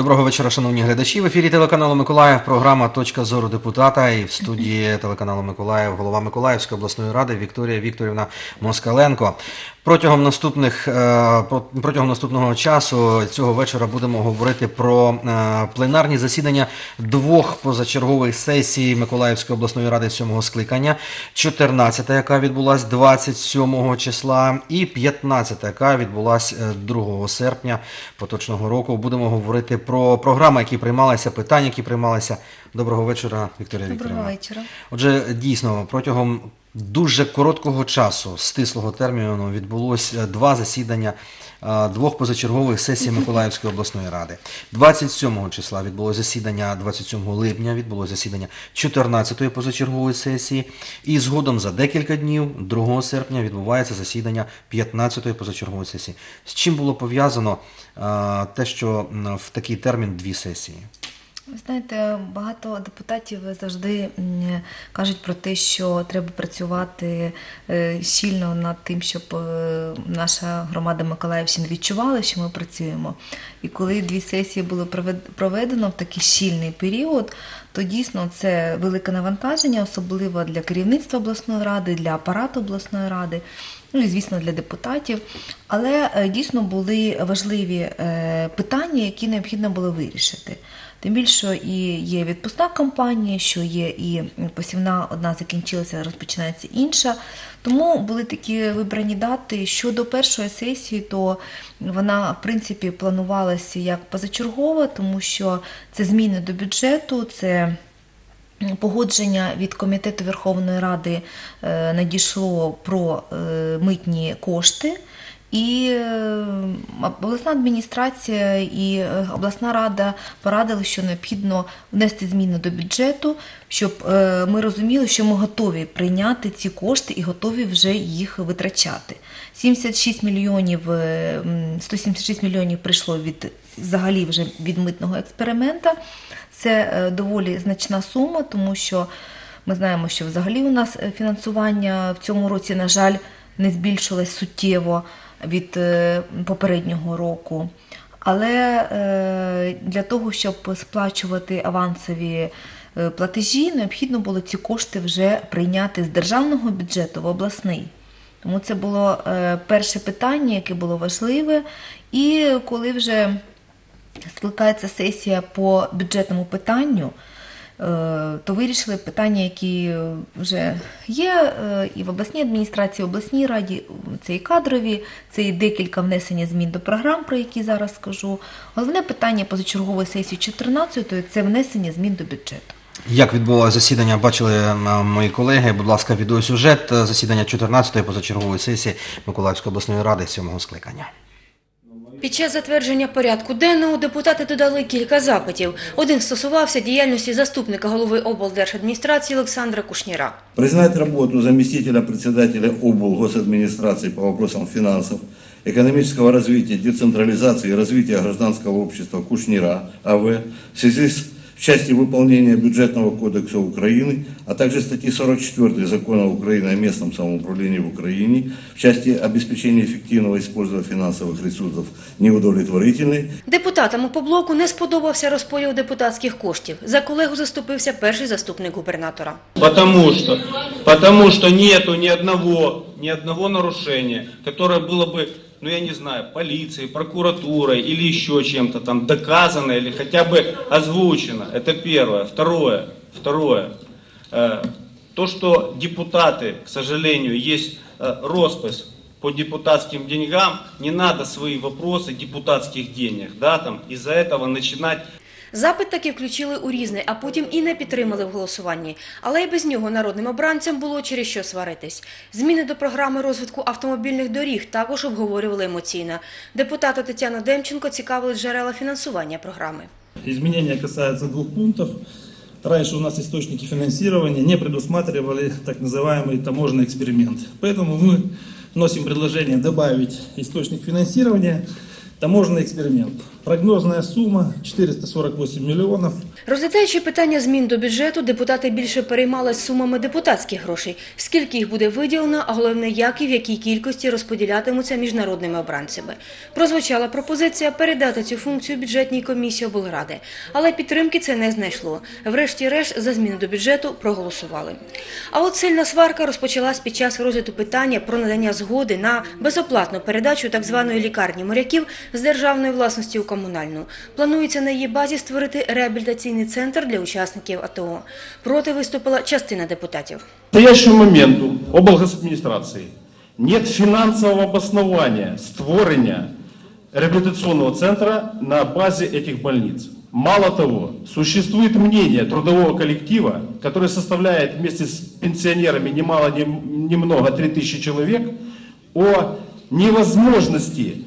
Доброго вечора, шановні глядачі. В ефірі телеканалу Миколаїв. Програма Точка зору депутата. І в студії телеканалу Миколаїв голова Миколаївської обласної ради Вікторія Вікторівна Москаленко. Протягом наступних е, протягом наступного часу цього вечора будемо говорити про е, пленарні засідання двох позачергових сесій Миколаївської обласної ради сьомого скликання. 14, яка відбулась 27 числа, і 15, яка відбулась е, 2 серпня поточного року. Будемо говорити про програми, які приймалися, питання, які приймалися. Доброго вечора, Вікторія Доброго Вікторівна. вечора. Отже, дійсно, протягом дуже короткого часу, стислого терміну, відбулось е, два засідання е, двох позачергових сесій Миколаївської обласної ради. 27 числа відбулося засідання, 27 липня відбулося засідання 14-ї позачергової сесії, і згодом за декілька днів, 2 серпня, відбувається засідання 15-ї позачергової сесії. З чим було пов'язано е, те, що в такий термін дві сесії? Ви знаєте, багато депутатів завжди кажуть про те, що треба працювати е, щільно над тим, щоб е, наша громада Миколаївщини відчувала, що ми працюємо. І коли дві сесії було провед- проведено в такий щільний період, то дійсно це велике навантаження, особливо для керівництва обласної ради, для апарату обласної ради. Ну і звісно для депутатів, але е, дійсно були важливі питання, які необхідно було вирішити. Тим більше і є відпускна кампанія, що є і посівна одна закінчилася, розпочинається інша. Тому були такі вибрані дати щодо першої сесії, то вона в принципі планувалася як позачергова, тому що це зміни до бюджету, це Погодження від комітету Верховної Ради е, надійшло про е, митні кошти, і е, обласна адміністрація і е, обласна рада порадили, що необхідно внести зміни до бюджету, щоб е, ми розуміли, що ми готові прийняти ці кошти і готові вже їх витрачати. 76 мільйонів, е, м, 176 мільйонів прийшло від взагалі вже від митного експеримента. Це доволі значна сума, тому що ми знаємо, що взагалі у нас фінансування в цьому році, на жаль, не збільшилось суттєво від е, попереднього року. Але е, для того, щоб сплачувати авансові е, платежі, необхідно було ці кошти вже прийняти з державного бюджету в обласний. Тому це було перше питання, яке було важливе. І коли вже скликається сесія по бюджетному питанню, то вирішили питання, які вже є е, і в обласній адміністрації, в обласній раді, це і кадрові, це і декілька внесення змін до програм, про які зараз скажу. Головне питання позачергової сесії 14-ї – це внесення змін до бюджету. Як відбулося засідання, бачили е, мої колеги. Будь ласка, відеосюжет е, засідання 14-ї позачергової сесії Миколаївської обласної ради сьомого скликання. Під час затвердження порядку денного депутати додали кілька запитів. Один стосувався діяльності заступника голови облдержадміністрації Олександра Кушніра. Признать роботу заместителя председателя облгосадміністрації по вопросам фінансів, економічного розвитку, децентралізації і розвитку громадянського общества Кушніра АВ в связи с в части выполнения бюджетного кодекса Украины, а также статьи 44 Закона Украины о местном самоуправлении в Украине в части обеспечения эффективного использования финансовых ресурсов неудовлетворительной, Депутатам у поблоку не сподобався розподіл депутатських коштів. За колегу заступився перший заступник губернатора. Потому что, потому что нету ни одного, ни одного нарушения, которое было бы, ну я не знаю, полицией, прокуратурой или еще чем-то там доказано или хотя бы озвучено. Это первое. Второе, второе. Э, То, что депутаты, к сожалению, есть э, роспись по депутатским деньгам, не надо свои вопросы депутатских денег, да, там, из-за этого начинать Запит таки включили у різне, а потім і не підтримали в голосуванні. Але й без нього народним обранцям було через що сваритись. Зміни до програми розвитку автомобільних доріг також обговорювали емоційно. Депутата Тетяна Демченко цікавили джерела фінансування програми. Изменения касаются двух пунктов. Раньше у нас источники финансирования не предусматривали так называемый таможенный эксперимент. Поэтому мы вносим предложение добавить источник финансирования таможенный эксперимент. Прогнозная сумма 448 миллионов. Розглядаючи питання змін до бюджету, депутати більше переймались сумами депутатських грошей, скільки їх буде виділено, а головне, як і в якій кількості розподілятимуться між народними обранцями. Прозвучала пропозиція передати цю функцію бюджетній комісії облради, але підтримки це не знайшло. Врешті-решт за зміни до бюджету проголосували. А от сильна сварка розпочалась під час розгляду питання про надання згоди на безоплатну передачу так званої лікарні моряків з державної власності у комунальну. Планується на її базі створити реабілітаційний центр для учасників АТО. Проти виступила частина депутатів. К настоящему моменту облгосадминистрации нет финансового обоснования створения реабилитационного центра на базе этих больниц. Мало того, существует мнение трудового коллектива, который составляет вместе с пенсионерами немало ни, ни много 3000 человек, о невозможности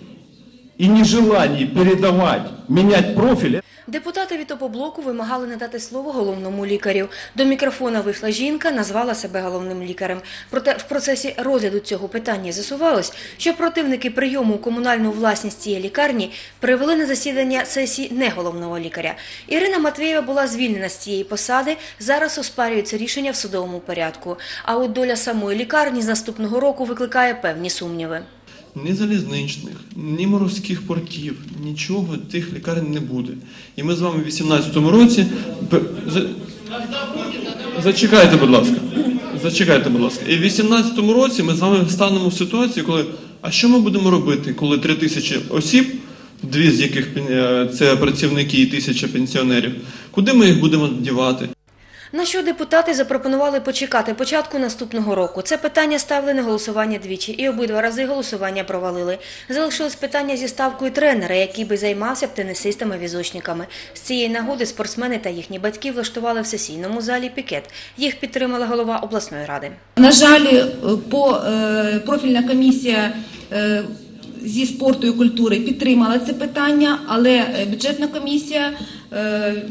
и нежелании передавать, менять профиль Депутати від опоблоку вимагали надати слово головному лікарю. До мікрофона вийшла жінка, назвала себе головним лікарем. Проте в процесі розгляду цього питання з'ясувалось, що противники прийому у комунальну власність цієї лікарні привели на засідання сесії не головного лікаря. Ірина Матвєєва була звільнена з цієї посади. Зараз оспарюється рішення в судовому порядку. А от доля самої лікарні з наступного року викликає певні сумніви. Ні залізничних, ні морських портів, нічого тих лікарень не буде. І ми з вами в 18-му році. Зачекайте, будь ласка. Зачекайте, будь ласка. І в 18-му році ми з вами станемо в ситуацію, коли. А що ми будемо робити, коли 3 тисячі осіб, дві з яких е, це працівники і тисяча пенсіонерів, куди ми їх будемо дівати? На що депутати запропонували почекати початку наступного року. Це питання ставили на голосування двічі, і обидва рази голосування провалили. Залишилось питання зі ставкою тренера, який би займався б тенісистами-візочниками. З цієї нагоди спортсмени та їхні батьки влаштували в сесійному залі пікет. Їх підтримала голова обласної ради. На жаль, е, по е, профільна комісія е, зі спорту і культури підтримала це питання, але бюджетна комісія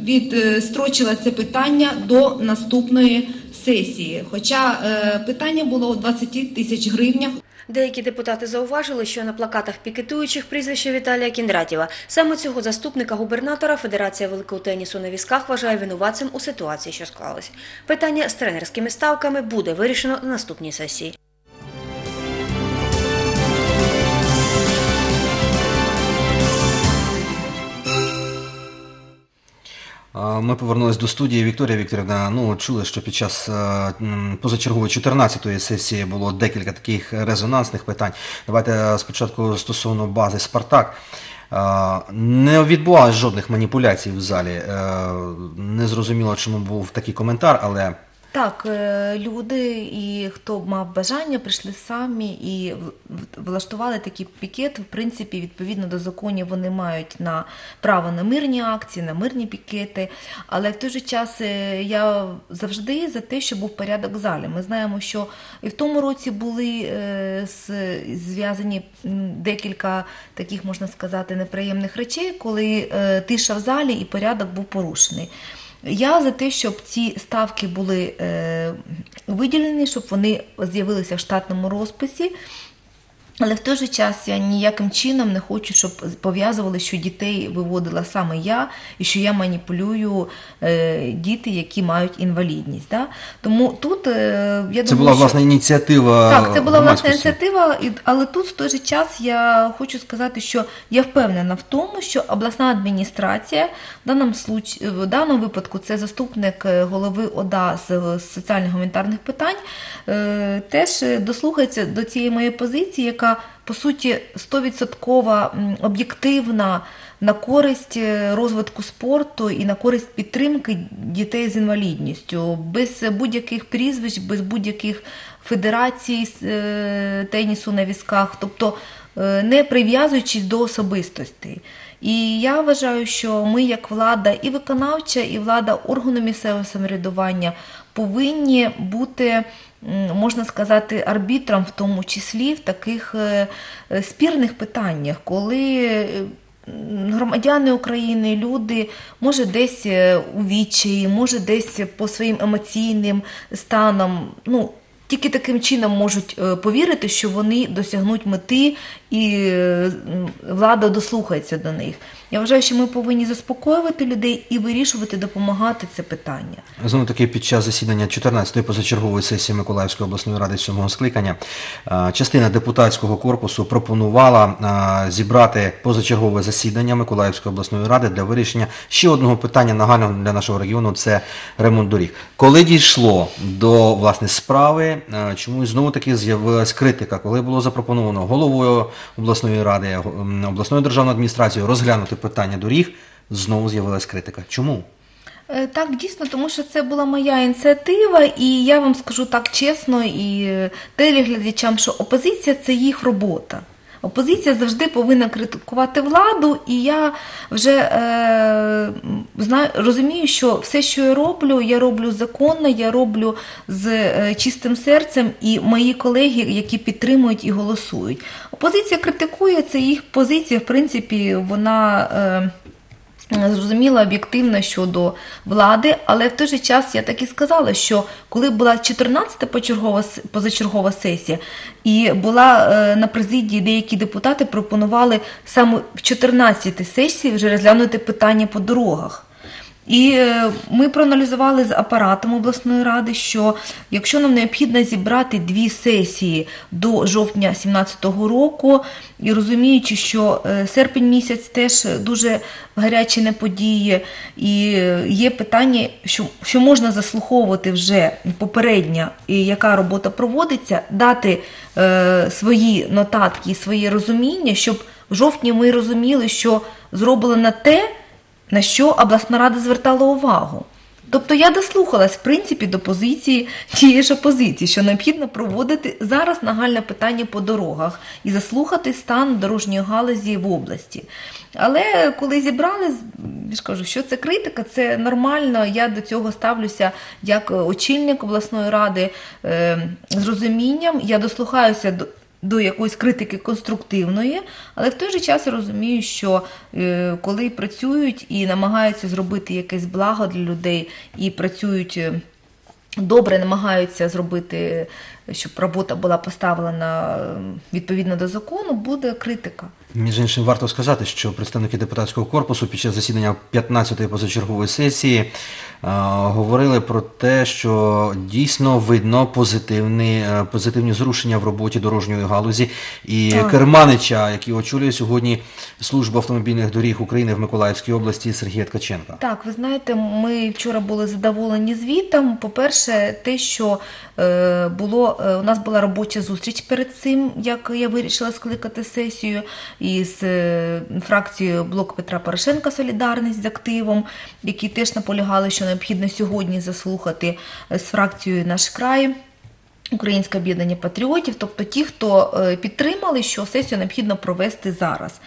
відстрочила це питання до наступної сесії. Хоча е, питання було у 20 тисяч гривнях. Деякі депутати зауважили, що на плакатах пікетуючих прізвище Віталія Кіндратєва. Саме цього заступника губернатора Федерація великого тенісу на візках вважає винуватцем у ситуації, що склалась. Питання з тренерськими ставками буде вирішено на наступній сесії. Ми повернулись до студії. Вікторія Вікторівна, ну чули, що під час е, позачергової 14-ї сесії було декілька таких резонансних питань. Давайте е, спочатку стосовно бази Спартак. Е, Не відбувалось жодних маніпуляцій в залі. Не зрозуміло, чому був такий коментар, але Так, е, люди і хто мав бажання, прийшли самі і влаштували такий пікет. В принципі, відповідно до законів, вони мають на право на мирні акції, на мирні пікети. Але в той же час е, я завжди за те, щоб був порядок в залі. Ми знаємо, що і в тому році були е, зв'язані декілька таких, можна сказати, неприємних речей, коли тиша в залі і порядок був порушений. Я за те, щоб ці ставки були е, виділені, щоб вони з'явилися в штатному розписі. Але в той же час я ніяким чином не хочу, щоб пов'язували, що дітей виводила саме я, і що я маніпулюю е, діти, які мають інвалідність. Да? Тому тут е, я це думаю, була що... власне ініціатива. Так, це була власна ініціатива, але тут в той же час я хочу сказати, що я впевнена в тому, що обласна адміністрація в даному случ... в даному випадку це заступник е, голови ОДА з соціально-гуманітарних питань, теж дослухається до цієї моєї позиції, яка по суті 100% об'єктивна на користь е, розвитку спорту і на користь підтримки дітей з інвалідністю, без будь-яких прізвищ, без будь-яких федерацій е, тенісу на візках, тобто е, не прив'язуючись до особистостей. І я вважаю, що ми, як влада і виконавча, і влада органу місцевого самоврядування, повинні бути, можна сказати, арбітром, в тому числі в таких е, е, спірних питаннях, коли громадяни України, люди, може десь е, у відчаї, може десь по своїм емоційним станам, ну, тільки таким чином можуть повірити, що вони досягнуть мети і влада дослухається до них. Я вважаю, що ми повинні заспокоювати людей і вирішувати, допомагати це питання. Знову таки під час засідання 14-ї позачергової сесії Миколаївської обласної ради 7-го скликання частина депутатського корпусу пропонувала зібрати позачергове засідання Миколаївської обласної ради для вирішення ще одного питання нагального для нашого регіону це ремонт доріг. Коли дійшло до власне справи, чомусь знову таки з'явилась критика, коли було запропоновано головою обласної ради, м, обласною державною адміністрацією розглянути питання доріг, знову з'явилась критика. Чому? Е, Так, дійсно, тому що це була моя ініціатива, і я вам скажу так чесно і телеглядачам, що опозиція це їх робота. Опозиція завжди повинна критикувати владу, і я вже е, знаю, розумію, що все, що я роблю, я роблю законно, я роблю з е, чистим серцем, і мої колеги, які підтримують і голосують. Опозиція критикує, це їх позиція, в принципі, вона. Е, Зрозуміла об'єктивно щодо влади, але в той же час я так і сказала, що коли була 14-та почергова позачергова сесія, і була е, на президії деякі депутати пропонували саме в 14-й сесії вже розглянути питання по дорогах. І е, ми проаналізували з апаратом обласної ради, що якщо нам необхідно зібрати дві сесії до жовтня 2017 року, і розуміючи, що е, серпень місяць теж дуже гарячі на події, і е, є питання, що, що можна заслуховувати вже попередньо, і яка робота проводиться, дати е, свої нотатки, своє розуміння, щоб в жовтні ми розуміли, що зроблено те на що обласна рада звертала увагу. Тобто я дослухалась, в принципі, до позиції тієї ж опозиції, що необхідно проводити зараз нагальне питання по дорогах і заслухати стан дорожньої галузі в області. Але коли зібрали, я ж кажу, що це критика, це нормально. Я до цього ставлюся як очільник обласної ради е, з розумінням. Я дослухаюся до якоїсь критики конструктивної, але в той же час я розумію, що е, коли працюють і намагаються зробити якесь благо для людей, і працюють е, добре, намагаються зробити, щоб робота була поставлена е, відповідно до закону, буде критика. Між іншим, варто сказати, що представники депутатського корпусу під час засідання 15-ї позачергової сесії е, говорили про те, що дійсно видно позитивні, е, позитивні зрушення в роботі дорожньої галузі. І Так. керманича, який очолює сьогодні службу автомобільних доріг України в Миколаївській області Сергія Ткаченка. Так, ви знаєте, ми вчора були задоволені звітом. По-перше, те, що е, було е, у нас була робоча зустріч перед цим, як я вирішила скликати сесію із е, фракцією Блок Петра Порошенка Солідарність з активом, які теж наполягали, що необхідно сьогодні заслухати е, з фракцією наш край. Українське об'єднання патріотів, тобто ті, хто е, підтримали, що сесію необхідно провести зараз.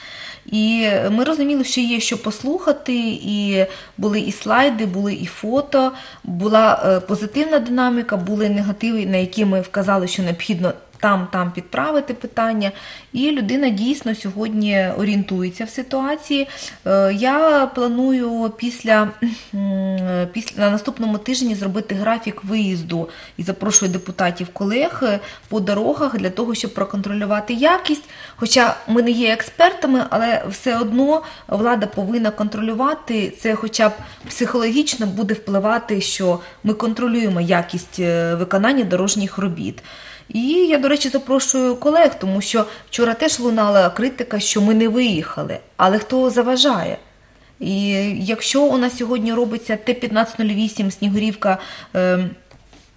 І ми розуміли, що є що послухати, і були і слайди, були і фото, була позитивна динаміка, були негативи, на які ми вказали, що необхідно там, там підправити питання. І людина дійсно сьогодні орієнтується в ситуації. Е, Я планую після, після на наступному тижні зробити графік виїзду і запрошую депутатів колег е, по дорогах для того, щоб проконтролювати якість. Хоча ми не є експертами, але все одно влада повинна контролювати це, хоча б психологічно буде впливати, що ми контролюємо якість е, виконання дорожніх робіт. І я, до речі, запрошую колег, тому що вчора теж лунала критика, що ми не виїхали. Але хто заважає? І якщо у нас сьогодні робиться Т-1508 Снігурівка. Е,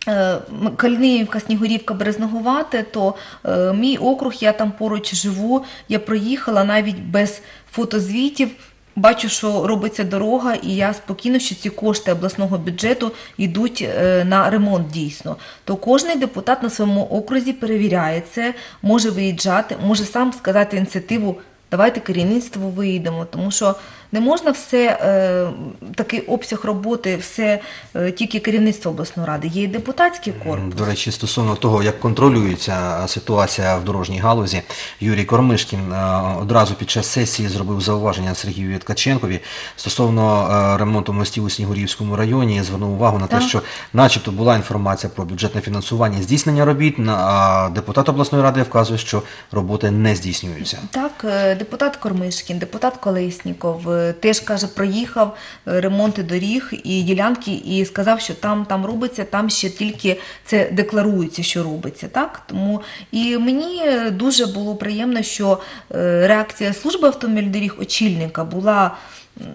е, Калинівка, Снігурівка, Березноговате, то е, мій округ, я там поруч живу, я проїхала навіть без фотозвітів. Бачу, що робиться дорога, і я спокійно, що ці кошти обласного бюджету йдуть е, на ремонт дійсно. То кожен депутат на своєму окрузі перевіряє це, може виїжджати, може сам сказати ініціативу. Давайте керівництво виїдемо, тому що не можна все е, такий обсяг роботи, все е, тільки керівництво обласної ради. Є і депутатський корпус. До речі, стосовно того, як контролюється ситуація в дорожній галузі, Юрій Кормишкін е, одразу під час сесії зробив зауваження Сергію Ткаченкові стосовно е, ремонту мостів у Снігурівському районі. Звернув увагу на те, що, начебто, була інформація про бюджетне фінансування здійснення робіт, на- а депутат обласної ради вказує, що роботи не здійснюються. Так, е, депутат Кормишкін, депутат Колесніков е, теж каже, проїхав е, ремонти доріг і ділянки, і сказав, що там, там робиться, там ще тільки це декларується, що робиться. Так? Тому і мені дуже було приємно, що е, реакція служби автомобільних доріг очільника була.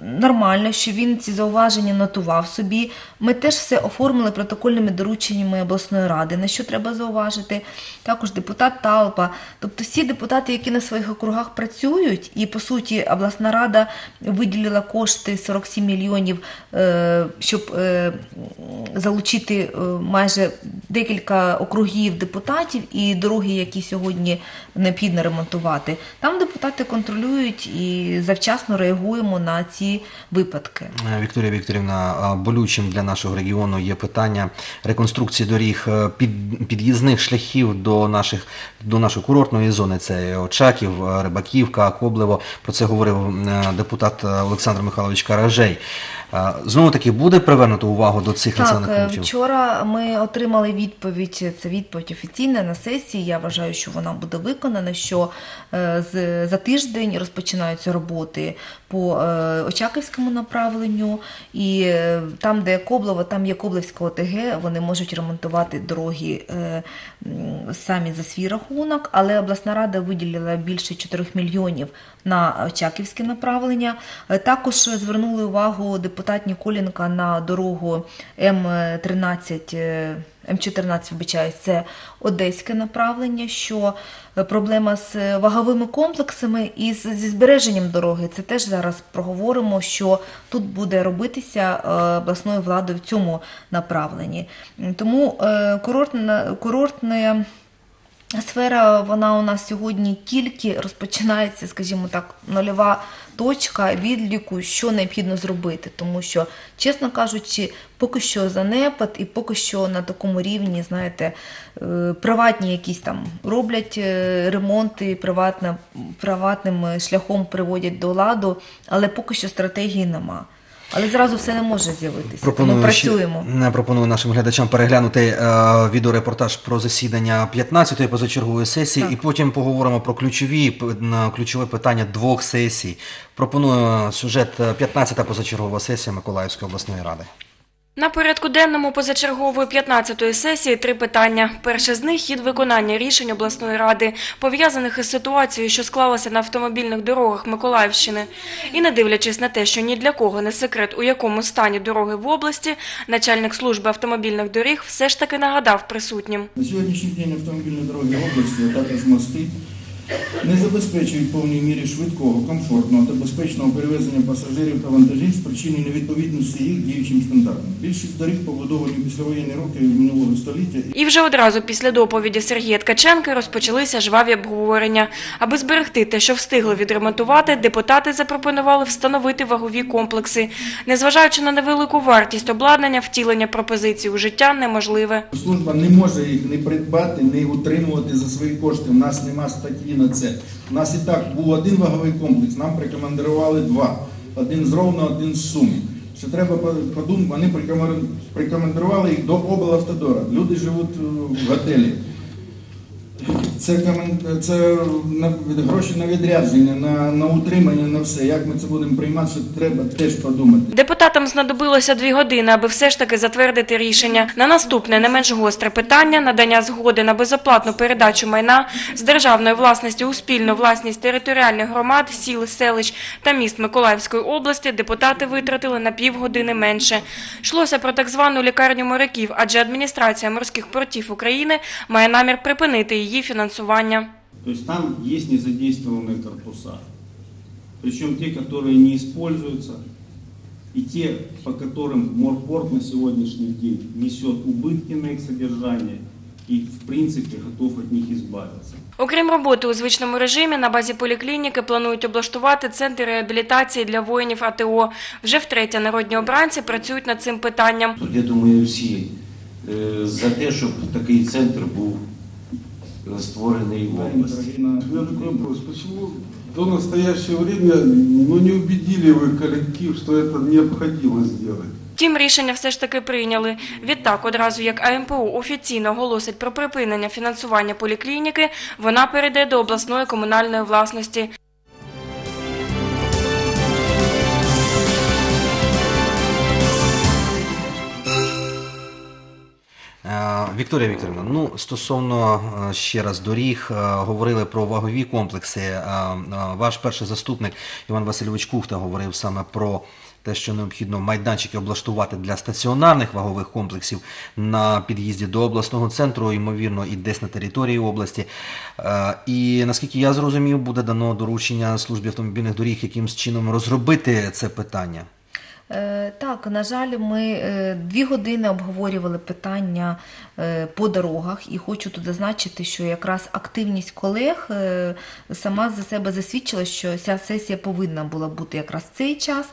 Нормально, що він ці зауваження нотував собі. Ми теж все оформили протокольними дорученнями обласної ради, на що треба зауважити. Також депутат Талпа. Тобто всі депутати, які на своїх округах працюють, і по суті обласна рада виділила кошти 47 мільйонів, е, щоб е, залучити е, майже декілька округів депутатів і дороги, які сьогодні необхідно ремонтувати. Там депутати контролюють і завчасно реагуємо на ці випадки. Е, Вікторія Вікторівна, болючим для нашого регіону є питання реконструкції доріг е, під, під'їзних шляхів до наших до нашої курортної зони. Це Очаків, е, Рибаківка, Коблево. Про це говорив е, депутат е, Олександр Михайлович Каражей. Знову таки буде привернуто увагу до цих Так, населених е, пунктів. вчора ми отримали відповідь. Це відповідь офіційна на сесії. Я вважаю, що вона буде виконана. Що е, за тиждень розпочинаються роботи по е, Очаківському направленню, і там, де Коблево, там є Коблевська ОТГ. Вони можуть ремонтувати дороги самі за свій рахунок, але обласна рада виділила більше 4 мільйонів на Очаківське направлення. Також звернули увагу депутат Ніколенка на дорогу М13. е, М14, вибачаюсь, це одеське направлення, що е, проблема з е, ваговими комплексами і зі збереженням дороги. Це теж зараз проговоримо, що тут буде робитися е, обласною владою в цьому направленні. Тому курортне Сфера вона у нас сьогодні тільки розпочинається, скажімо так, нульова точка відліку, що необхідно зробити. Тому що, чесно кажучи, поки що занепад і поки що на такому рівні, знаєте, е, приватні якісь там роблять е, ремонти, приватна, приватним шляхом приводять до ладу, але поки що стратегії нема. Але зразу все не може з'явитися. Тому працюємо. Ще, е, пропоную нашим глядачам переглянути е, відеорепортаж про засідання 15-ї позачергової сесії, Так. і потім поговоримо про ключові ключове питання двох сесій. Пропоную сюжет е, 15-та позачергова сесія Миколаївської обласної ради. На порядку денному позачергової 15-ї сесії три питання. Перше з них – хід виконання рішень обласної ради, пов'язаних із ситуацією, що склалася на автомобільних дорогах Миколаївщини. І не дивлячись на те, що ні для кого не секрет, у якому стані дороги в області, начальник служби автомобільних доріг все ж таки нагадав присутнім. На сьогоднішній день автомобільні дороги області, а також мости, не забезпечують в повній мірі швидкого, комфортного та безпечного перевезення пасажирів та вантажів з причини невідповідності їх діючим стандартам. Більшість доріг побудовані післявоєнні роки минулого століття І вже одразу після доповіді Сергія Ткаченка розпочалися жваві обговорення. Аби зберегти те, що встигли відремонтувати, депутати запропонували встановити вагові комплекси. Незважаючи на невелику вартість обладнання, втілення пропозицій у життя неможливе. Служба не може їх не придбати, не утримувати за свої кошти. У нас нема статті на це. У нас і так був один ваговий комплекс, нам прикомандирували два. Один з Ровно, один з Суми. Що треба подумати, вони прикомандирували їх до облавтодора. Люди живуть е, в готелі. Це, це на, гроші на відрядження, на, на утримання, на все. Як ми це будемо приймати, що треба теж подумати. Депутатам знадобилося дві години, аби все ж таки затвердити рішення. На наступне не менш гостре питання надання згоди на безоплатну передачу майна з державної власності у спільну власність територіальних громад, сіл, селищ та міст Миколаївської області депутати витратили на півгодини менше. Йшлося про так звану лікарню моряків, адже адміністрація морських портів України має намір припинити її фінансування То есть там есть незадействованные корпуса. Причем те, которые не используются, и те, по которым Морпорт на сегодняшний день несет убытки на их содержание, и, в принципе, готов от них избавиться. Окрім роботи у звичному режимі, на базі поліклініки планують облаштувати центр реабілітації для воїнів АТО. Вже втретє народні обранці працюють над цим питанням. Тут, я думаю, всі е, за те, щоб такий центр був е, створений в області. У вопрос. Почему до настоящего времени ну, не убедили вы коллектив, что это необходимо сделать? Втім, рішення все ж таки прийняли. Відтак, одразу як АМПУ офіційно оголосить про припинення фінансування поліклініки, вона перейде до обласної комунальної власності. Вікторія Вікторівна, ну стосовно е, ще раз доріг, е, говорили про вагові комплекси. Е, е, Ваш перший заступник Іван Васильович Кухта говорив саме про те, що необхідно майданчики облаштувати для стаціонарних вагових комплексів на під'їзді до обласного центру, ймовірно, і десь на території області. Е, І наскільки я зрозумів, буде дано доручення службі автомобільних доріг якимсь чином розробити це питання. Е, Так, на жаль, ми е, дві години обговорювали питання е, по дорогах, і хочу тут зазначити, що якраз активність колег сама за себе засвідчила, що ця сесія повинна була бути якраз в цей час,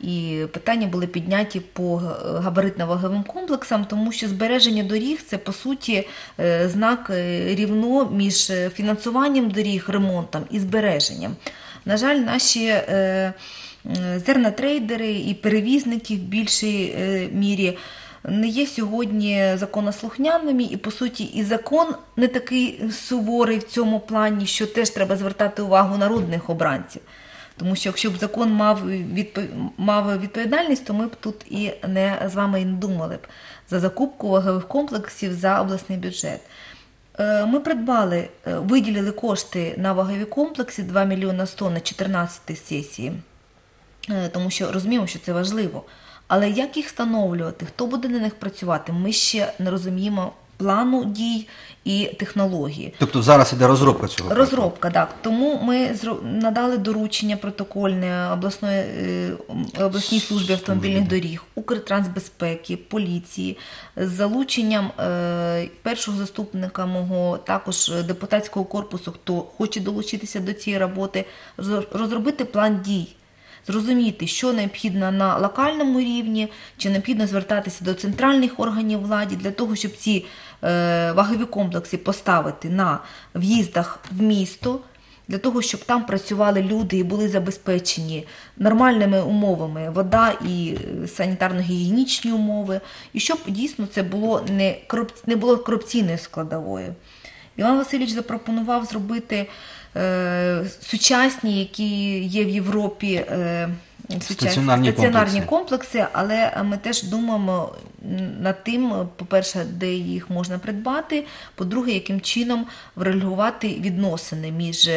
і питання були підняті по габаритно-ваговим комплексам, тому що збереження доріг це по суті знак рівно між фінансуванням доріг, ремонтом і збереженням. На жаль, наші зернотрейдери і перевізники в більшій е, мірі не є сьогодні законослухняними, і по суті, і закон не такий суворий в цьому плані, що теж треба звертати увагу народних обранців. Тому що якщо б закон мав, мав відповідальність, то ми б тут і не з вами і не думали б за закупку вагових комплексів за обласний бюджет. Е, Ми придбали, е, виділили кошти на вагові комплекси 2 мільйона 100 на 14 сесії, Е, тому що розуміємо, що це важливо. Але як їх встановлювати, хто буде на них працювати, ми ще не розуміємо плану дій і технології. Тобто зараз іде розробка цього. Розробка, так. Тому ми надали доручення протокольне обласної, е, обласній службі автомобільних доріг, Укртрансбезпеки, поліції з залученням е, першого заступника мого, також депутатського корпусу, хто хоче долучитися до цієї роботи, розробити план дій. Зрозуміти, що необхідно на локальному рівні, чи необхідно звертатися до центральних органів влади для того, щоб ці е, вагові комплекси поставити на в'їздах в місто, для того, щоб там працювали люди і були забезпечені нормальними умовами, вода і е, санітарно-гігієнічні умови, і щоб дійсно це було не, не було корупційною складовою. Іван Васильович запропонував зробити сучасні, які є в Європі. Е, сучасні Стаціонарні стаціонарні комплекси. комплекси, але ми теж думаємо над тим, по-перше, де їх можна придбати, по-друге, яким чином врегулювати відносини між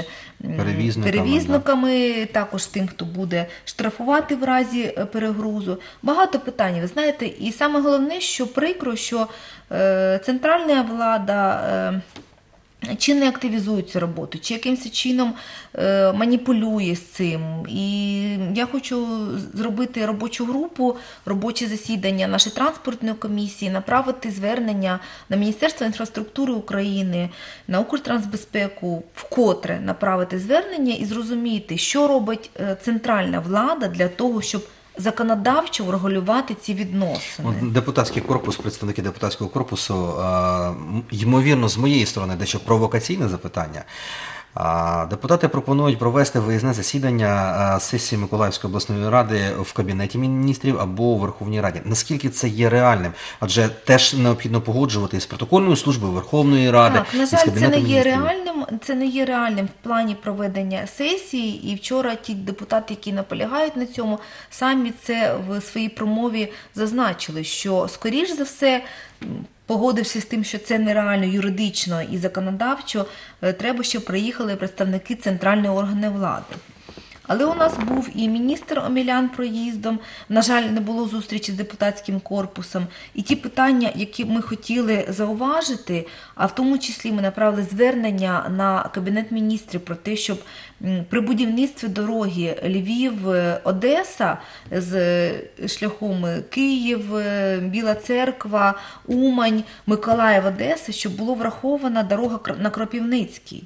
Перевізниками, перевізниками, також тим, хто буде штрафувати в разі е, перегрузу. Багато питань, ви знаєте, і саме головне, що прикро, що е, центральна влада. Е, чи не активізує цю роботу, чи якимось чином е, маніпулює з цим. І я хочу зробити робочу групу, робоче засідання нашої транспортної комісії, направити звернення на Міністерство інфраструктури України, на Укртрансбезпеку, вкотре направити звернення і зрозуміти, що робить е, центральна влада для того, щоб законодавчо врегулювати ці відносини. Депутатський корпус, представники депутатського корпусу, е, ймовірно, з моєї сторони, дещо провокаційне запитання. Депутати пропонують провести виїзне засідання сесії Миколаївської обласної ради в кабінеті міністрів або у Верховній Раді. Наскільки це є реальним? Адже теж необхідно погоджувати з протокольною службою Верховної Ради. Так, на жаль, це не є реальним. Це не є реальним в плані проведення сесії. І вчора ті депутати, які наполягають на цьому, самі це в своїй промові зазначили, що скоріш за все. Погодившись з тим, що це нереально юридично і законодавчо, е, треба, щоб приїхали представники центральної органи влади. Але у нас був і міністр Омелян проїздом. На жаль, не було зустрічі з депутатським корпусом. І ті питання, які ми хотіли зауважити, а в тому числі ми направили звернення на кабінет міністрів про те, щоб при будівництві дороги Львів-Одеса з е, шляхом Київ, е, Біла Церква, Умань, Миколаїв, Одеса, щоб було врахована дорога на Кропівницький.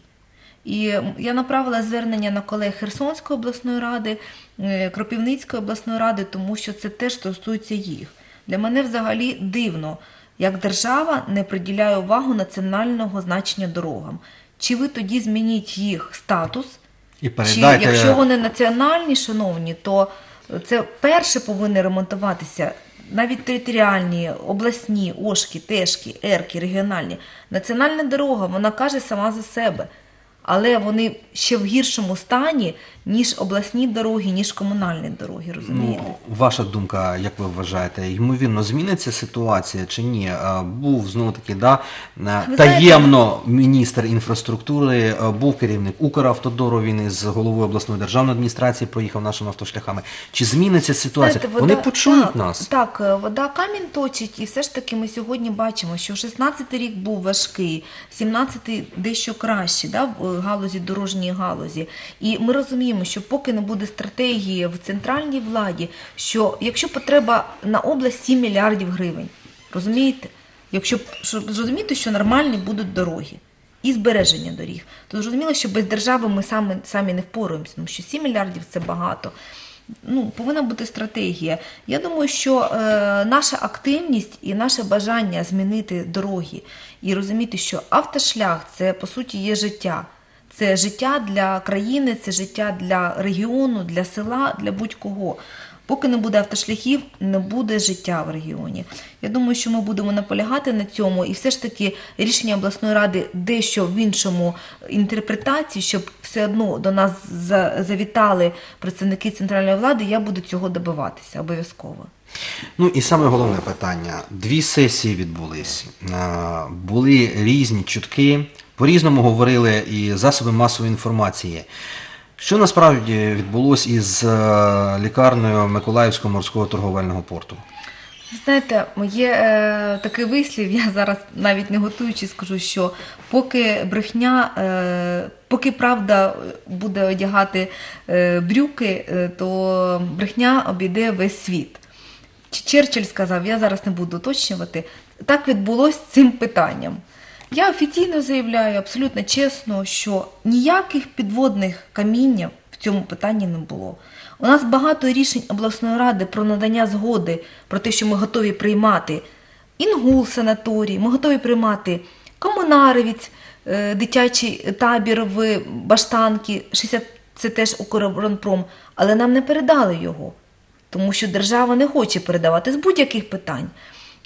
І я направила звернення на колег Херсонської обласної ради, е, Кропівницької обласної ради, тому що це теж стосується їх. Для мене взагалі дивно, як держава не приділяє увагу національного значення дорогам. Чи ви тоді змініть їх статус? І Чи якщо вони національні, шановні, то це перше повинні ремонтуватися. Навіть територіальні, обласні, ошки, тешки, ерки, регіональні. Національна дорога, вона каже сама за себе. Але вони ще в гіршому стані, ніж обласні дороги, ніж комунальні дороги, розумієте? Ну, ваша думка, як ви вважаєте, ймовірно зміниться ситуація чи ні? Е, Був знову таки да, е, Ви таємно міністр інфраструктури, е, був керівник Укравтодору, він із головою обласної державної адміністрації проїхав нашими автошляхами. Чи зміниться ситуація? Знаєте, Вони почують так, нас. Так, вода камінь точить, і все ж таки ми сьогодні бачимо, що 16-й рік був важкий, 17-й дещо краще да, галузі дорожньої галузі. І ми розуміємо, що поки не буде стратегії в центральній владі, що якщо потреба на область 7 мільярдів гривень, розумієте? Якщо щоб зрозуміти, що нормальні будуть дороги. І збереження доріг, то зрозуміло, що без держави ми самі, самі не впораємося, тому що 7 мільярдів це багато ну, повинна бути стратегія. Я думаю, що е, наша активність і наше бажання змінити дороги і розуміти, що автошлях це по суті є життя. Це життя для країни, це життя для регіону, для села, для будь-кого. Поки не буде автошляхів, не буде життя в регіоні. Я думаю, що ми будемо наполягати на цьому, і все ж таки рішення обласної ради дещо в іншому інтерпретації, щоб все одно до нас завітали представники центральної влади. Я буду цього добиватися обов'язково. Ну і саме головне питання. Дві сесії відбулись. Е, Були різні чутки, по-різному говорили і засоби масової інформації. Що насправді відбулось із е, лікарнею Миколаївського морського торговельного порту? Знаєте, є е, такий вислів, я зараз навіть не готуючи скажу, що поки брехня, е, поки правда буде одягати е, брюки, е, то брехня обійде весь світ. Черчилль сказав, я зараз не буду уточнювати. Так відбулось з цим питанням. Я офіційно заявляю абсолютно чесно, що ніяких підводних каміння в цьому питанні не було. У нас багато рішень обласної ради про надання згоди, про те, що ми готові приймати інгул санаторій, ми готові приймати Комунаревець, е, дитячий табір в Баштанки, 60, це теж Укроборонпром, але нам не передали його тому що держава не хоче передавати з будь-яких питань.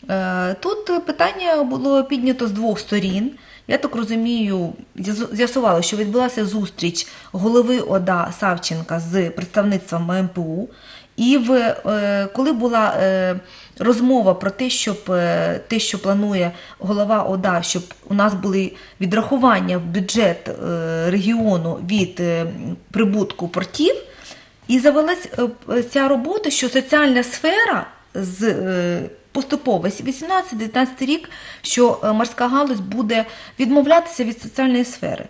Е, Тут питання було піднято з двох сторін. Я так розумію, з'ясу- з'ясувало, що відбулася зустріч голови ОДА Савченка з представництвом МПУ. І в, е, коли була е, розмова про те, щоб те, що планує голова ОДА, щоб у нас були відрахування в бюджет регіону від прибутку портів, і завелась ця робота, що соціальна сфера з поступово 18-19 рік, що е, морська галузь буде відмовлятися від соціальної сфери.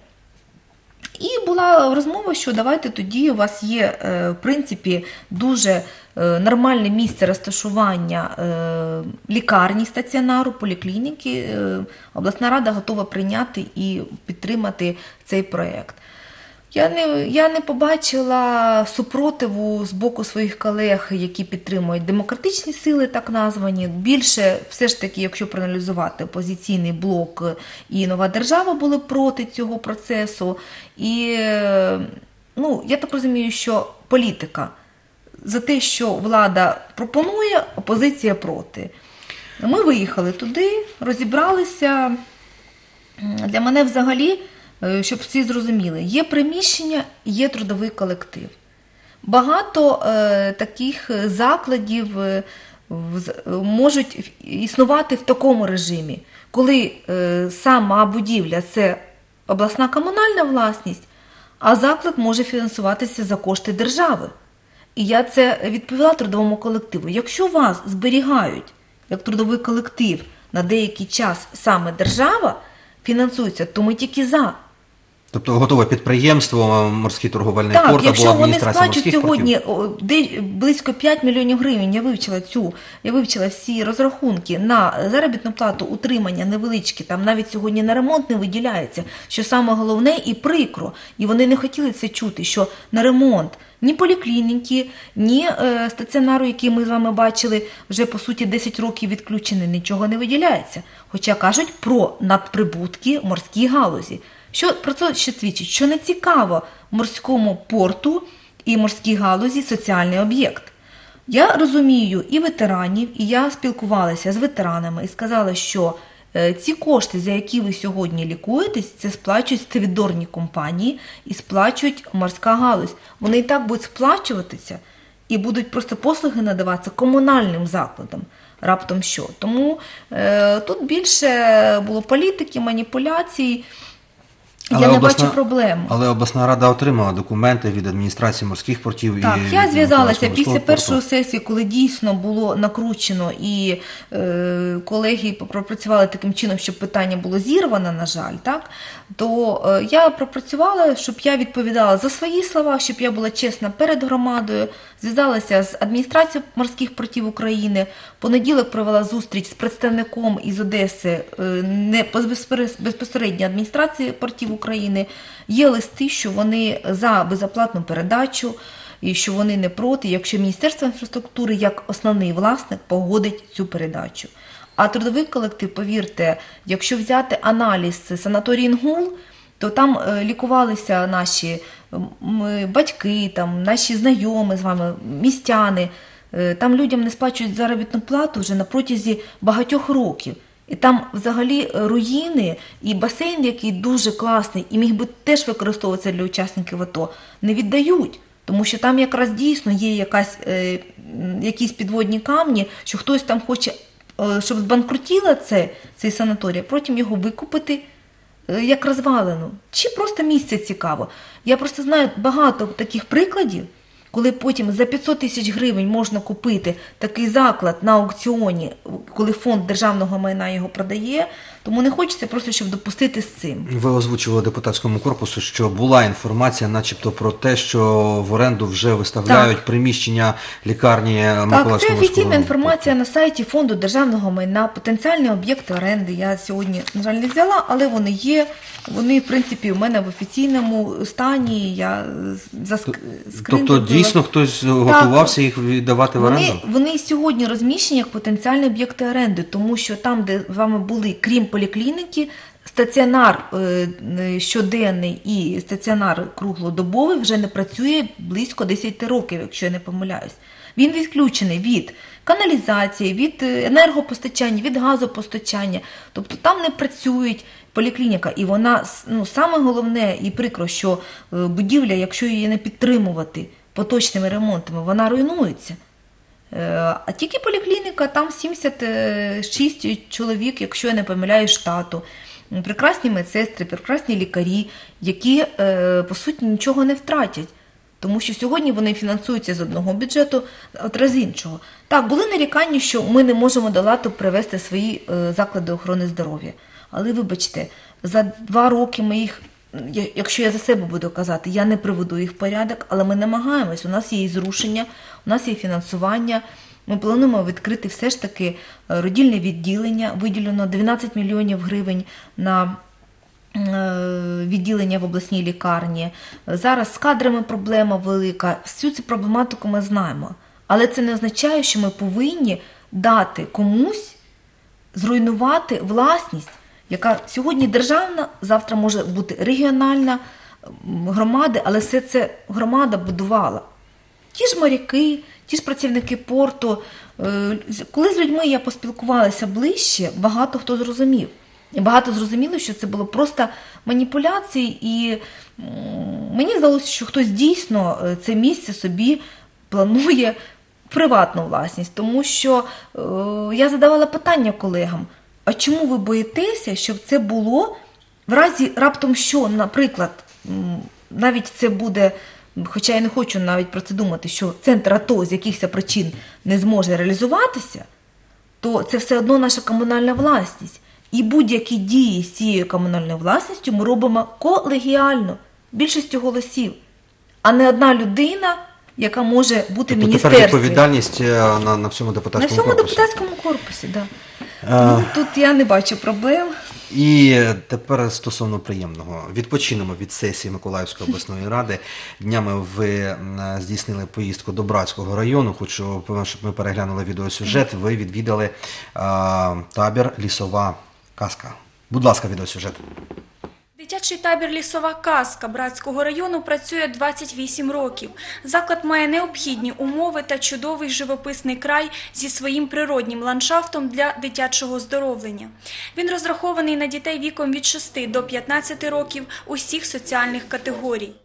І була розмова, що давайте тоді у вас є, е, в принципі, дуже е, нормальне місце розташування лікарні стаціонару, поліклініки. Обласна рада готова прийняти і підтримати цей проєкт. Я не, я не побачила супротиву з боку своїх колег, які підтримують демократичні сили, так названі. Більше, все ж таки, якщо проаналізувати опозиційний блок і нова держава були проти цього процесу. І ну, я так розумію, що політика за те, що влада пропонує, опозиція проти. Ми виїхали туди, розібралися. Для мене взагалі, щоб всі зрозуміли, є приміщення, є трудовий колектив. Багато е, таких е, закладів е, е, можуть існувати в такому режимі, коли е, сама будівля це обласна комунальна власність, а заклад може фінансуватися за кошти держави. І я це відповіла трудовому колективу. Якщо вас зберігають як трудовий колектив на деякий час саме держава фінансується, то ми тільки за. Тобто готове підприємство, морський торговельний Так, порт або якщо вони адміністрація сплачують морських сьогодні портів. о, близько 5 мільйонів гривень, я вивчила цю, я вивчила всі розрахунки на заробітну плату, утримання невеличкі, там навіть сьогодні на ремонт не виділяється, що саме головне і прикро. І вони не хотіли це чути, що на ремонт ні поліклініки, ні е, стаціонару, який ми з вами бачили, вже по суті 10 років відключений, нічого не виділяється. Хоча кажуть про надприбутки морській галузі. Що про це ще свідчить? Що не цікаво морському порту і морській галузі соціальний об'єкт. Я розумію і ветеранів, і я спілкувалася з ветеранами і сказала, що е, ці кошти, за які ви сьогодні лікуєтесь, це сплачують стивідорні компанії і сплачують морська галузь. Вони і так будуть сплачуватися і будуть просто послуги надаватися комунальним закладам. Раптом що. Тому е, тут більше було політики, маніпуляцій. Я не бачу проблем. Але обласна рада отримала документи від адміністрації морських портів Так, і я зв'язалася після першої сесії, коли дійсно було накручено і е, колеги пропрацювали таким чином, щоб питання було зірвано, на жаль, так то е, я пропрацювала, щоб я відповідала за свої слова, щоб я була чесна перед громадою, зв'язалася з адміністрацією морських портів України. Понеділок провела зустріч з представником із Одеси, е, не безпосередньо адміністрації портів України. Є листи, що вони за безоплатну передачу і що вони не проти, якщо Міністерство інфраструктури як основний власник погодить цю передачу. А трудовий колектив, повірте, якщо взяти аналіз санаторій Інгул, то там е, лікувалися наші батьки, там, наші знайомі з вами, містяни. Е, Там людям не сплачують заробітну плату вже на протязі багатьох років. І там взагалі руїни і басейн, який дуже класний, і міг би теж використовуватися для учасників АТО, не віддають. Тому що там якраз дійсно є якась, е, якісь підводні камні, що хтось там хоче, е, щоб збанкрутіла це, цей санаторій, а потім його викупити е, як розвалину. Чи просто місце цікаво. Я просто знаю багато таких прикладів, коли потім за 500 тисяч гривень можна купити такий заклад на аукціоні, коли фонд державного майна його продає, тому не хочеться просто, щоб допустити з цим. Ви озвучували депутатському корпусу, що була інформація, начебто, про те, що в оренду вже виставляють приміщення лікарні Так, це Миколаївського офіційна інформація на сайті фонду державного майна, потенціальні об'єкти оренди. Я сьогодні, на жаль, не взяла, але вони є. Вони, в принципі, у мене в офіційному стані. Я е, за скрин Тобто дійсно хтось готувався їх віддавати в оренду? Вони, вони сьогодні розміщені як потенціальні об'єкти оренди, тому що там, де вами були, крім поліклініки, стаціонар е, е, щоденний і стаціонар круглодобовий вже не працює близько 10 років, якщо я не помиляюсь. Він відключений від каналізації, від е, енергопостачання, від газопостачання. Тобто там не працюють поліклініка. І вона ну, саме головне і прикро, що будівля, якщо її не підтримувати поточними ремонтами, вона руйнується. Е, А тільки поліклініка, там 76 чоловік, якщо я не помиляю, штату. Прекрасні медсестри, прекрасні лікарі, які е, по суті нічого не втратять. Тому що сьогодні вони фінансуються з одного бюджету, завтра з іншого. Так, були нарікання, що ми не можемо до ладу привести свої е, заклади охорони здоров'я. Але вибачте, за два роки ми їх, якщо я за себе буду казати, я не приведу їх в порядок, але ми намагаємось. У нас є і зрушення, у нас є фінансування. Ми плануємо відкрити все ж таки е, родільне відділення. Виділено 12 мільйонів гривень на е, відділення в обласній лікарні. Зараз з кадрами проблема велика. Всю цю проблематику ми знаємо. Але це не означає, що ми повинні дати комусь зруйнувати власність, яка сьогодні державна, завтра може бути регіональна м, громади, але все це громада будувала. Ті ж моряки, ті ж працівники порту. Е, Коли з людьми я поспілкувалася ближче, багато хто зрозумів. І багато зрозуміло, що це було просто маніпуляції, і мені здалося, що хтось дійсно е, це місце собі планує приватну власність. Тому що е, я задавала питання колегам: а чому ви боїтеся, щоб це було в разі раптом що, наприклад, навіть це буде, хоча я не хочу навіть про це думати, що центр АТО з якихось причин не зможе реалізуватися, то це все одно наша комунальна власність. І будь-які дії з цією комунальною власністю ми робимо колегіально, більшістю голосів, а не одна людина, яка може бути Тобто тепер відповідальність е, на, на всьому На депутатському всьому корпусі. депутатському корпусі, да. Ну, тут я не бачу проблем. І тепер стосовно приємного. Відпочинемо від сесії Миколаївської обласної ради. Днями ви здійснили поїздку до Братського району. Хочу, щоб ми переглянули відеосюжет. Ви відвідали а, табір Лісова казка. Будь ласка, відеосюжет. Дитячий табір Лісова казка Братського району працює 28 років. Заклад має необхідні умови та чудовий живописний край зі своїм природнім ландшафтом для дитячого здоровлення. Він розрахований на дітей віком від 6 до 15 років усіх соціальних категорій.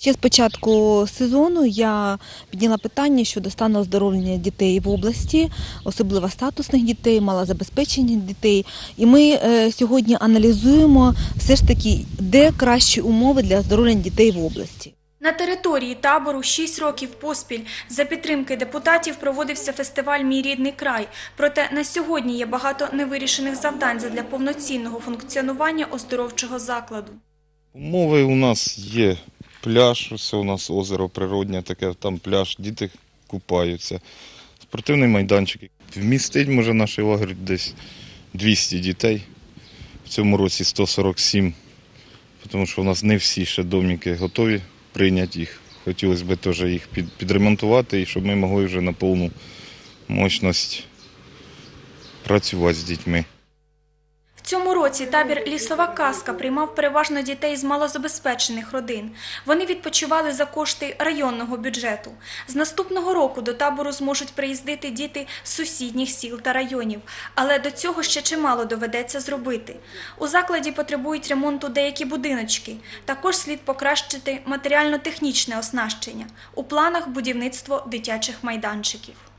Ще з початку сезону я підняла питання щодо стану оздоровлення дітей в області, особливо статусних дітей, малозабезпечених дітей. І ми е, сьогодні аналізуємо все ж таки, де кращі умови для оздоровлення дітей в області. На території табору 6 років поспіль за підтримки депутатів проводився фестиваль Мій рідний край. Проте на сьогодні є багато невирішених завдань для повноцінного функціонування оздоровчого закладу. Умови у нас є пляж, ось у нас озеро природнє, таке там пляж, діти купаються. Спортивний майданчик. Вмістить може наш лагерь десь 200 дітей. В цьому році 147, тому що у нас не всі ще доміки готові прийняти їх. Хотілося б теж їх підремонтувати і щоб ми могли вже на повну мощність працювати з дітьми. В цьому році табір Лісова казка приймав переважно дітей з малозабезпечених родин. Вони відпочивали за кошти районного бюджету. З наступного року до табору зможуть приїздити діти з сусідніх сіл та районів, але до цього ще чимало доведеться зробити. У закладі потребують ремонту деякі будиночки. Також слід покращити матеріально-технічне оснащення. У планах будівництво дитячих майданчиків.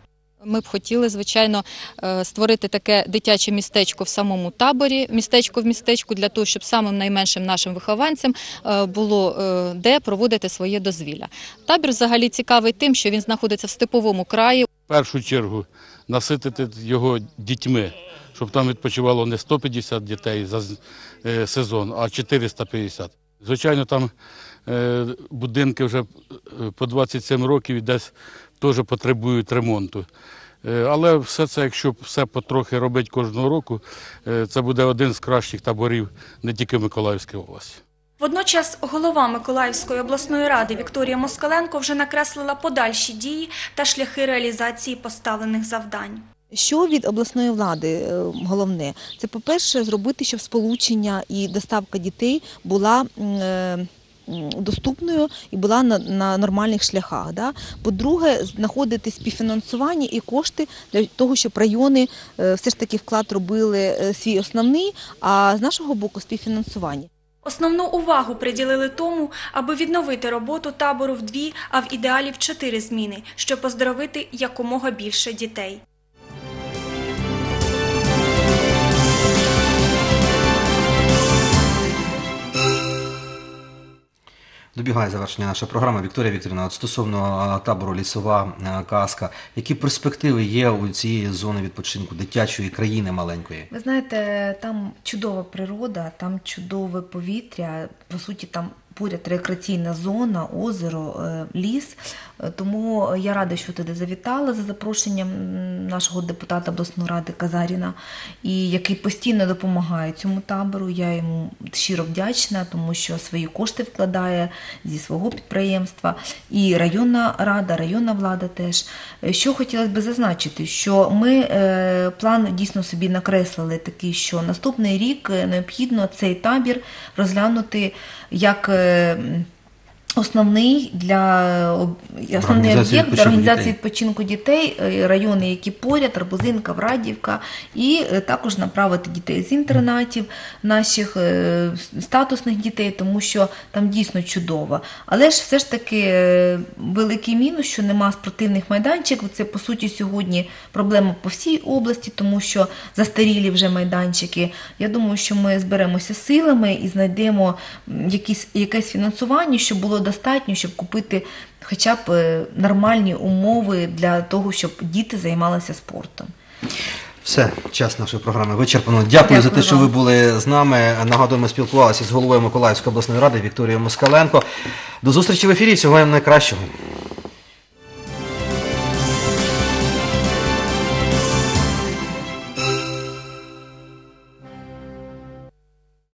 Ми б хотіли, звичайно, е, створити таке дитяче містечко в самому таборі, містечко в містечку, для того, щоб самим найменшим нашим вихованцям е, було е, де проводити своє дозвілля. Табір взагалі цікавий тим, що він знаходиться в степовому краї. В першу чергу наситити його дітьми, щоб там відпочивало не 150 дітей за сезон, а 450. Звичайно, там будинки вже по 27 років і десь теж потребують ремонту. Е, Але все це, якщо все потрохи робити кожного року, е, це буде один з кращих таборів не тільки в Миколаївській області. Водночас голова Миколаївської обласної ради Вікторія Москаленко вже накреслила подальші дії та шляхи реалізації поставлених завдань. Що від обласної влади е, головне? Це, по-перше, зробити, щоб сполучення і доставка дітей була е, доступною і була на, на нормальних шляхах. Да? По-друге, знаходити співфінансування і кошти для того, щоб райони е, все ж таки вклад робили е, свій основний, а з нашого боку співфінансування. Основну увагу приділили тому, аби відновити роботу табору в дві, а в ідеалі в чотири зміни, щоб оздоровити якомога більше дітей. Добігає завершення наша програма. Вікторія Вікторівна, от стосовно табору лісова казка, які перспективи є у цієї зони відпочинку дитячої країни маленької? Ви знаєте, там чудова природа, там чудове повітря. По суті, там поряд рекреаційна зона, озеро, е, ліс. Е, Тому я рада, що туди завітала за запрошенням нашого депутата обласної ради Казаріна, і який постійно допомагає цьому табору. Я йому щиро вдячна, тому що свої кошти вкладає зі свого підприємства. І районна рада, районна влада теж. Е, Що хотілося б зазначити, що ми е, план дійсно собі накреслили такий, що наступний рік е, необхідно цей табір розглянути як е, Основний для е, основний об'єкт для організації відпочинку дітей, е, райони, які поряд, Арбузинка, Врадівка, і е, також направити дітей з інтернатів, наших статусних дітей, тому що там дійсно чудово. Але ж все ж таки великий мінус, що нема спортивних майданчиків. Це по суті сьогодні проблема по всій області, тому що застарілі вже майданчики. Я думаю, що ми зберемося силами і знайдемо якісь, якесь фінансування, щоб було достатньо, щоб купити хоча б е, нормальні умови для того, щоб діти займалися спортом. Все, час нашої програми вичерпано. Дякую, за те, Дякую що ви були з нами. Нагадуємо, спілкувалися з головою Миколаївської обласної ради Вікторією Москаленко. До зустрічі в ефірі. Всього вам найкращого.